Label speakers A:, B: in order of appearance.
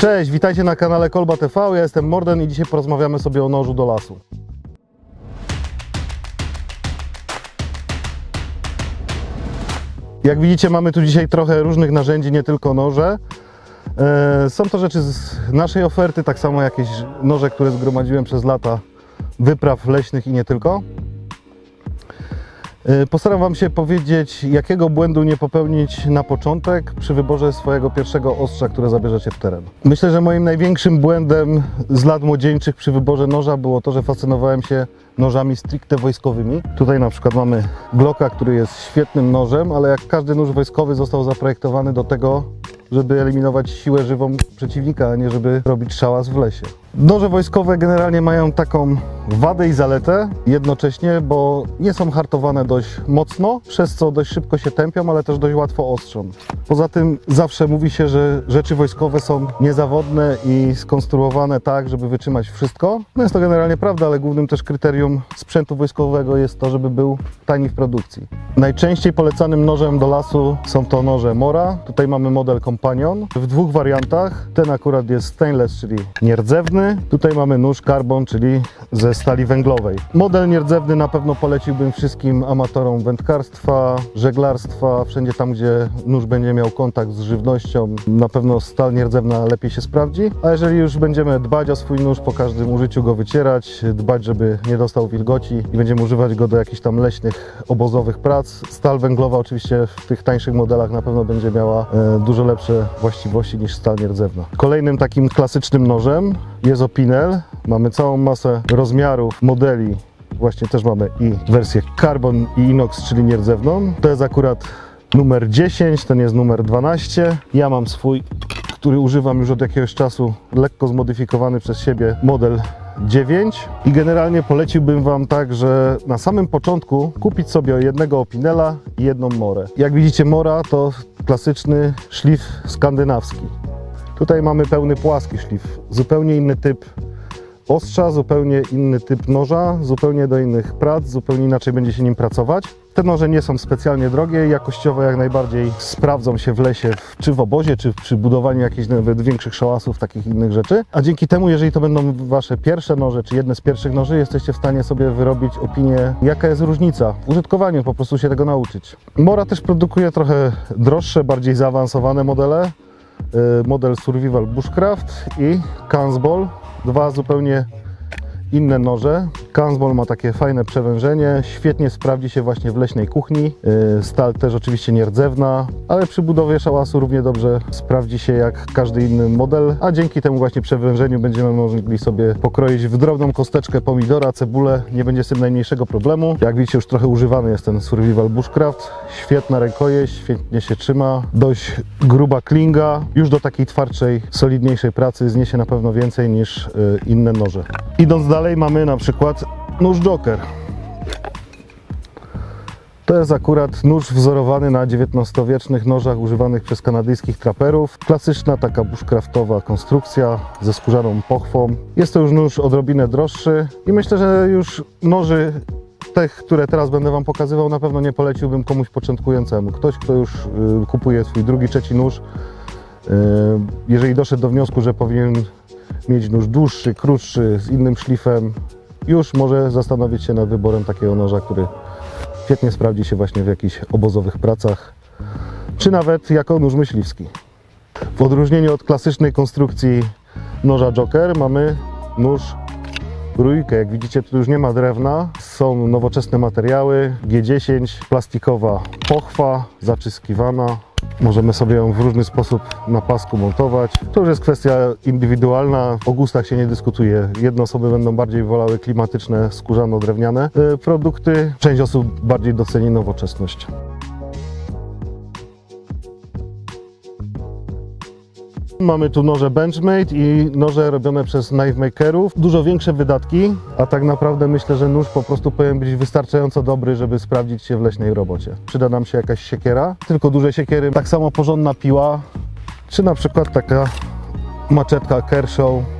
A: Cześć, witajcie na kanale Kolba TV. Ja jestem Morden i dzisiaj porozmawiamy sobie o nożu do lasu. Jak widzicie, mamy tu dzisiaj trochę różnych narzędzi, nie tylko noże. E, Są to rzeczy z naszej oferty, tak samo jakieś noże, które zgromadziłem przez lata wypraw leśnych i nie tylko. E, Postaram Wam się powiedzieć, jakiego błędu nie popełnić na początek przy wyborze swojego pierwszego ostrza, które zabierzecie w teren. Myślę, że moim największym błędem z lat młodzieńczych przy wyborze noża było to, że fascynowałem się nożami stricte wojskowymi. Tutaj na przykład mamy Glocka, który jest świetnym nożem, ale jak każdy nóż wojskowy został zaprojektowany do tego, żeby eliminować siłę żywą przeciwnika, a nie żeby robić szałas w lesie. Noże wojskowe generalnie mają taką wadę i zaletę jednocześnie, bo nie są hartowane dość mocno, przez co dość szybko się tępią, ale też dość łatwo ostrzą. Poza tym zawsze mówi się, że rzeczy wojskowe są niezawodne i skonstruowane tak, żeby wytrzymać wszystko. No jest to generalnie prawda, ale głównym też kryterium sprzętu wojskowego jest to, żeby był tani w produkcji. Najczęściej polecanym nożem do lasu są to noże Mora. Tutaj mamy model Companion w dwóch wariantach. Ten akurat jest stainless, czyli nierdzewny. Tutaj mamy nóż carbon, czyli ze stali węglowej. Model nierdzewny na pewno poleciłbym wszystkim amatorom wędkarstwa, żeglarstwa, wszędzie tam, gdzie nóż będzie miał kontakt z żywnością. Na pewno stal nierdzewna lepiej się sprawdzi. A jeżeli już będziemy dbać o swój nóż, po każdym użyciu go wycierać, dbać, żeby nie dostał wilgoci i będziemy używać go do jakichś tam leśnych, obozowych prac. Stal węglowa oczywiście w tych tańszych modelach na pewno będzie miała e, dużo lepsze właściwości niż stal nierdzewna. Kolejnym takim klasycznym nożem jest Opinel. Mamy całą masę rozmiarów, modeli. Właśnie też mamy i wersję Carbon i Inox, czyli nierdzewną. To jest akurat numer 10, ten jest numer 12. Ja mam swój, który używam już od jakiegoś czasu, lekko zmodyfikowany przez siebie model 9 i generalnie poleciłbym Wam tak, że na samym początku kupić sobie jednego Opinela i jedną Morę. Jak widzicie Mora to klasyczny szlif skandynawski. Tutaj mamy pełny płaski szlif, zupełnie inny typ ostrza, zupełnie inny typ noża, zupełnie do innych prac, zupełnie inaczej będzie się nim pracować. Te noże nie są specjalnie drogie, jakościowo jak najbardziej sprawdzą się w lesie, czy w obozie, czy przy budowaniu jakichś nawet większych szałasów, takich innych rzeczy. A dzięki temu, jeżeli to będą Wasze pierwsze noże, czy jedne z pierwszych noży, jesteście w stanie sobie wyrobić opinię, jaka jest różnica w użytkowaniu, po prostu się tego nauczyć. Mora też produkuje trochę droższe, bardziej zaawansowane modele. Y, model Survival Bushcraft i Kansball. Dwa zupełnie inne noże. Kansball ma takie fajne przewężenie, świetnie sprawdzi się właśnie w leśnej kuchni. Y, Stal też oczywiście nierdzewna, ale przy budowie szałasu równie dobrze sprawdzi się jak każdy inny model, a dzięki temu właśnie przewężeniu będziemy mogli sobie pokroić w drobną kosteczkę pomidora, cebulę, nie będzie z tym najmniejszego problemu. Jak widzicie już trochę używany jest ten Survival Bushcraft, świetna rękojeść, świetnie się trzyma, dość gruba klinga, już do takiej twardszej, solidniejszej pracy zniesie na pewno więcej niż y, inne noże. Idąc dalej mamy na przykład nóż Joker. To jest akurat nóż wzorowany na XIX-wiecznych nożach używanych przez kanadyjskich traperów. Klasyczna taka bushcraftowa konstrukcja ze skórzaną pochwą. Jest to już nóż odrobinę droższy i myślę, że już noży tych, które teraz będę Wam pokazywał, na pewno nie poleciłbym komuś początkującemu. Ktoś, kto już y, kupuje swój drugi, trzeci nóż, y, jeżeli doszedł do wniosku, że powinien mieć nóż dłuższy, krótszy, z innym szlifem, już może zastanowić się nad wyborem takiego noża, który świetnie sprawdzi się właśnie w jakichś obozowych pracach, czy nawet jako nóż myśliwski. W odróżnieniu od klasycznej konstrukcji noża Joker mamy nóż Rójkę. Jak widzicie, tu już nie ma drewna, są nowoczesne materiały, G10, plastikowa pochwa, zaczyskiwana. Możemy sobie ją w różny sposób na pasku montować. To już jest kwestia indywidualna, o gustach się nie dyskutuje. Jedne osoby będą bardziej wolały klimatyczne, skórzano-drewniane e, produkty, część osób bardziej doceni nowoczesność. Mamy tu noże Benchmade i noże robione przez knife makerów. Dużo większe wydatki, a tak naprawdę myślę, że nóż po prostu powinien być wystarczająco dobry, żeby sprawdzić się w leśnej robocie. Przyda nam się jakaś siekiera, tylko duże siekiery, tak samo porządna piła, czy na przykład taka maczetka Kershaw